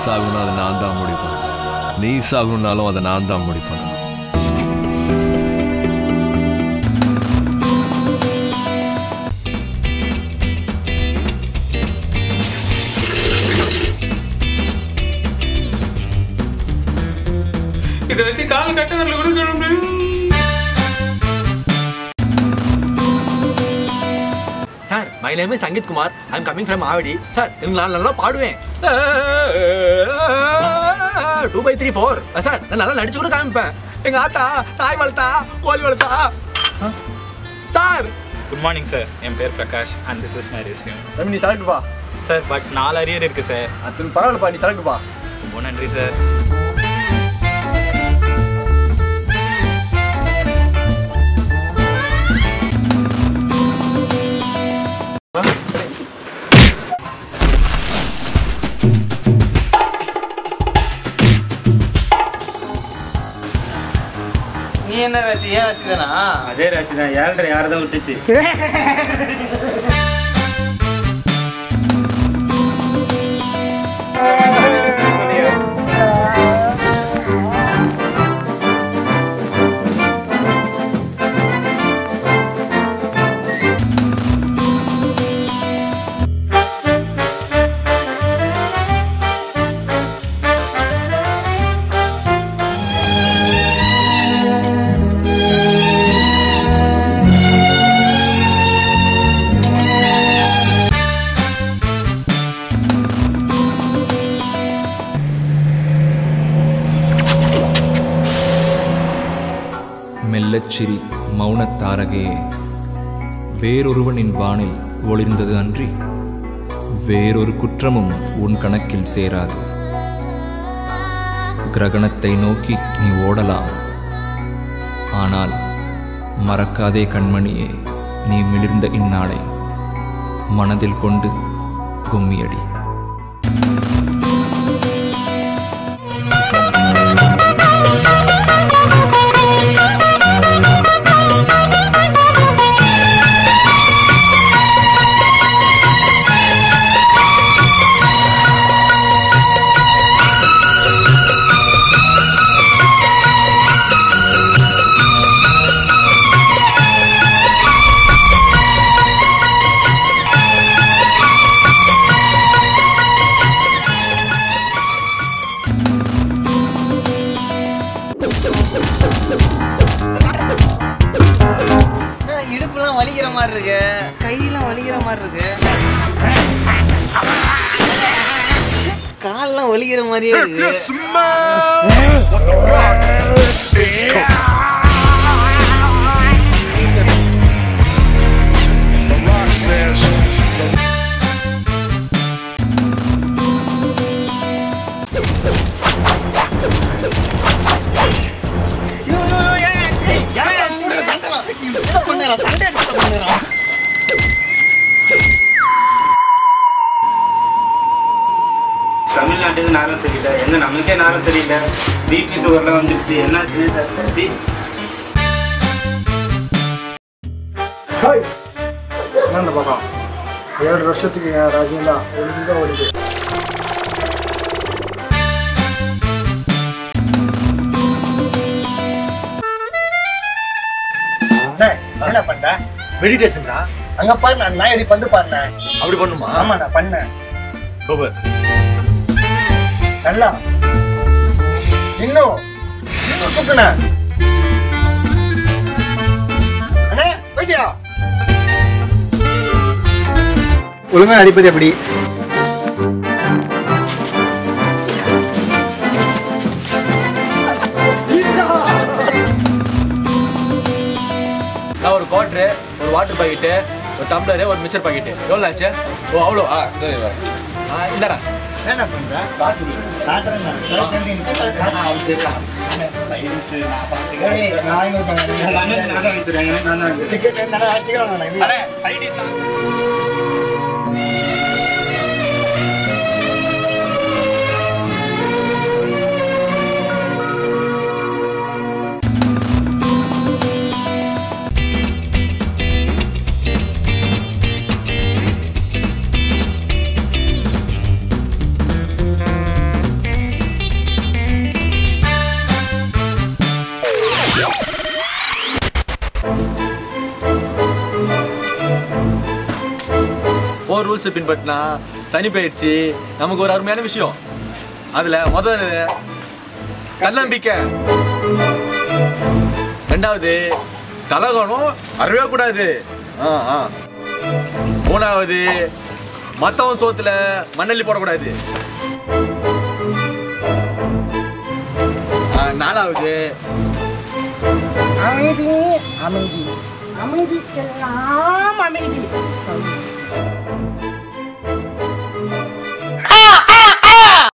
சாகணும் அதை நான் தான் முடிப்பேன் நீ சாகணும்னாலும் அதை நான் தான் முடிப்பேன் இதை வச்சு கால் கட்ட வரல கூட my name is Sangeeth Kumar I am coming from Avadi sir நான் நல்லா பாடுவேன். Two by three four sir நான் நல்லா நடிச்சு கூட காமிப்பேன். எங்க ஆத்தா நாய் வளர்த்தா கோழி வளர்த்தா சார் குட் மார்னிங் சார் என் பேர் Prakash and this is my resume Ravi நீ செலக்ட் பா சார் பட் நாலு அரியர் இருக்கு சார் அது பரவாயில்லப்பா நீ செலக்ட் பா ரொம்ப நன்றி சார் ராசி தானா அதே ராசி தான் ஏழரை யாரை தான் விட்டுச்சு. மெல்லச்சிரி மௌனத் தாரகையே வேறொருவனின் வானில் ஒளிர்ந்தது அன்றி வேறொரு குற்றமும் உன் கணக்கில் சேராது. கிரகணத்தை நோக்கி நீ ஓடலாம். ஆனால் மறக்காதே கண்மணியே நீ மிளிர்ந்த இந்நாளை மனதில் கொண்டு கும்மியடி. இடுப்புலாம் வலிக்கிற மாதிரி இருக்கு கையெல்லாம் வலிக்கிற மாதிரி இருக்கு கால்லாம் வலிக்கிற மாதிரியே இருக்கு. நேரம் சரியில்லை பிபி சுகர்லாம் வந்துருச்சு என்னாச்சுன்னு தெரிஞ்சிச்சு என்ன இந்த பக்கம் ஏழு வருஷத்துக்கு என் ராஜ்யம் தான் ஒழுங்கா ஓடிடு. என்ன பண்ண மெடிடேஷன்டா அங்க பாரு நான் நாய் அடி வந்து பாருண்ணே? அப்படி பண்ணுமா? ஆமா நான் பண்ணேன் நல்லா. தூக்குன. அண்ணே போயிட்டியா? ஒழுங்கா அடிப்பது எப்படி? நான் ஒரு குவாட்ரு ஒரு வாட்டர் பாக்கெட்டு ஒரு டம்ளரு ஒரு மிச்சர் பாக்கெட்டு எவ்வளோ ஆச்சு? ஓ அவ்வளோ. ஆ இந்தாடா. என்ன பண்ற காசு கொடு. காட்டுறேன் நான். நான் அடிச்சுக்கலாம் நான் ரூல்ஸை பின்பற்றினா சனி பயிற்சி நமக்கு ஒரு அருமையான விஷயம். அதில் முதல் தன்னம்பிக்கை. ரெண்டாவது தலகணம் அறவே கூடாது. ஆ ஆ. மூணாவது மற்றவன் சோத்தில் மண்ணள்ளி போடக்கூடாது. நாலாவது அமைதி அமைதி. அமைதிக்கெல்லாம் அமைதி. Thank you.